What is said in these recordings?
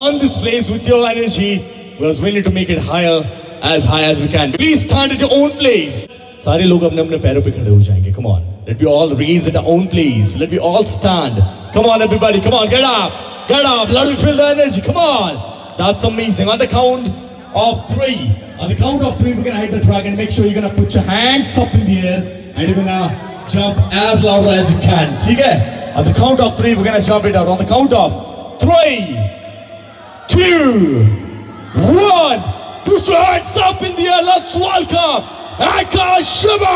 on this place with your energy. We are willing to make it higher, as high as we can. Please stand at your own place. सारे लोग अपने अपने पैरों पे खड़े हो जाएंगे. Come on. Let me all raise at our own place. Let me all stand. Come on, everybody. Come on, get up. Get up. Let me feel the energy. Come on. That's amazing. On the count of three. On the count of three, we're gonna hit the track and make sure you're gonna put your hands up in the air and you're gonna jump as loud as you can. Okay? On the count of three, we're gonna jump it out. On the count of three, two, one. Put your hands up in the air. Let's welcome Akash Shiva.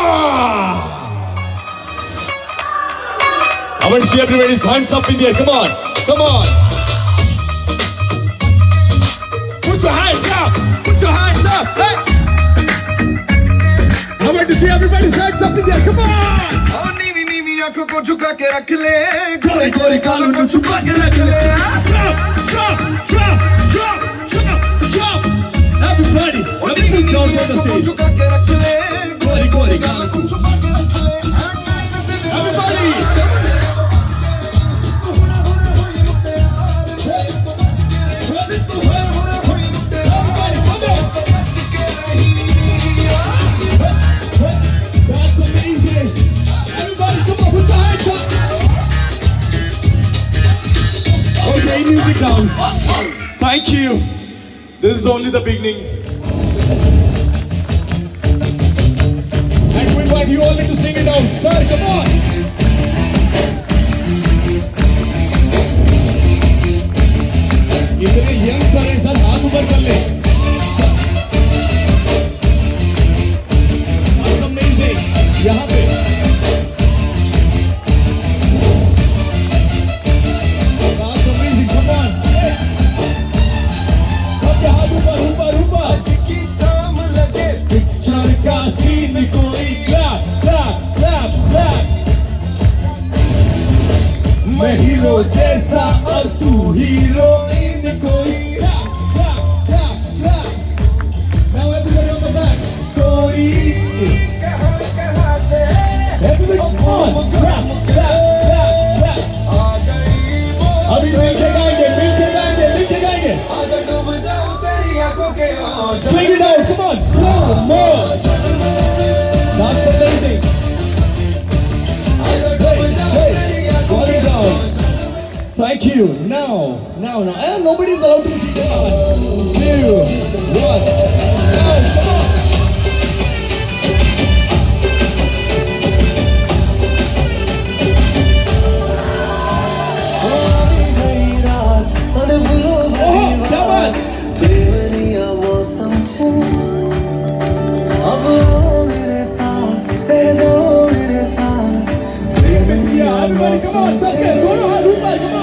I want to see everybody's hands up in the air. Come on. Come on. Put your hands up. Put your hands up. Hey. I want to see everybody's hands up in the air. Come on. और नीवी नीवी आंखों को झुका के रख ले गोरे गोरे गालों को छुपा के रख ले Music down. Thank you. This is only the beginning. And we want you all to sing it out. Sir, come on. you. Now, now, now. And nobody's allowed to move. Come on. Two, one. Now, come on. Everybody, come on, stop it. Come on.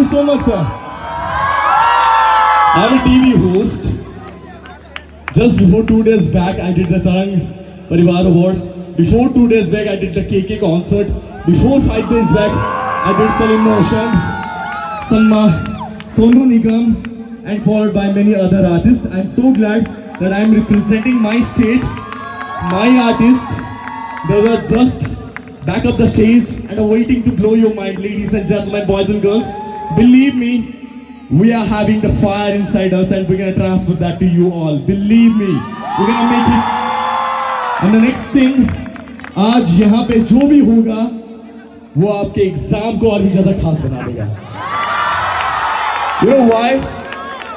You so much, sir. I'm a TV host. Just before two days back, I did the Tarang Parivar Award. Before two days back, I did the KK concert. Before five days back, I did Salim Motion, Sanma, Sonu Nigam, and followed by many other artists. I'm so glad that I'm representing my state, my artists. They were just back up the stage and are waiting to blow your mind, ladies and gentlemen, boys and girls. Believe me, we are having the fire inside us and we're gonna transfer that to you all. Believe me, we're gonna make it. And the next thing, आज यहाँ पे जो भी होगा वो आपके exam को और भी ज्यादा खास बना देगा You know why?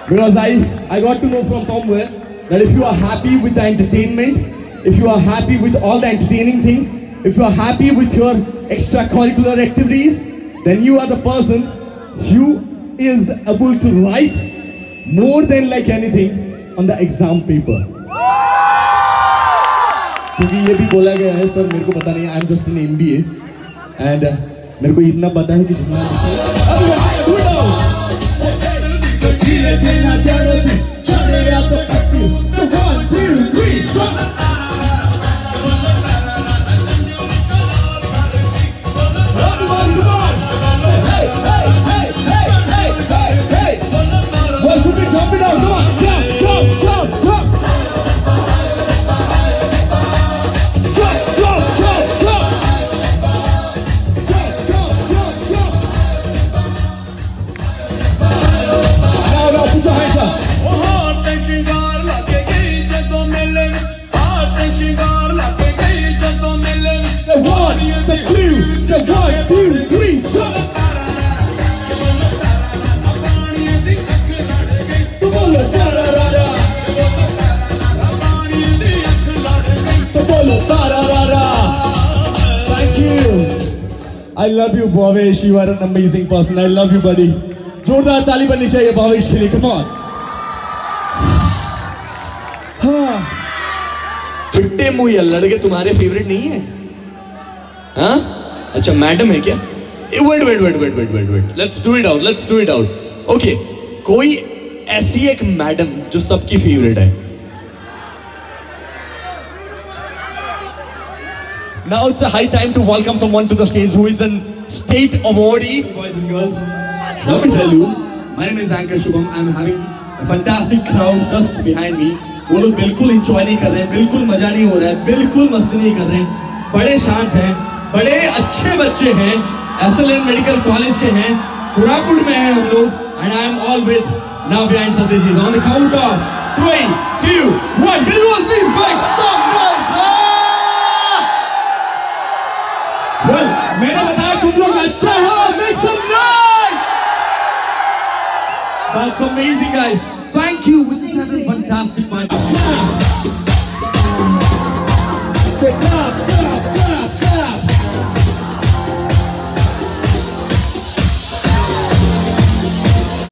Because I, I got to know from somewhere that if you are happy with the entertainment, if you are happy with all the entertaining things, if you are happy with your extracurricular activities, then you are the person who is able to write more than like anything on the exam paper. क्योंकि ये भी बोला गया है sir मेरे को पता नहीं I am just an M B and मेरे को इतना पता है कि जितना Jump The one, the two, the one, two, three, jump! Thank you. I love you, Bhavesh. You are an amazing person. I love you, buddy. जोरदार ताली बननी चाहिए Bhavesh Come on. Come on पिट्टे मुँह लड़के तुम्हारे फेवरेट नहीं है हाँ अच्छा मैडम है क्या wait wait wait wait wait wait wait let's do it out let's do it out okay कोई ऐसी एक मैडम जो सबकी फेवरेट है Now it's a high time to welcome someone to the stage who is an state awardee. boys and girls let me tell you my name is Anchor Shubham I'm having a fantastic crowd just behind me वो लोग बिल्कुल enjoy नहीं कर रहे हैं बिल्कुल मज़ा नहीं हो रहा है बिल्कुल मस्ती नहीं कर रहे हैं बड़े शांत हैं बड़े अच्छे बच्चे हैं S L N medical college के हैं कोरापुट में है हम लोग and I am all with now behind Satish ji on the count of three two one visual please make some noise well मैंने बताया तुम लोग अच्छा हो make some noise that's amazing guys thank you with this fantastic mind Get up, get.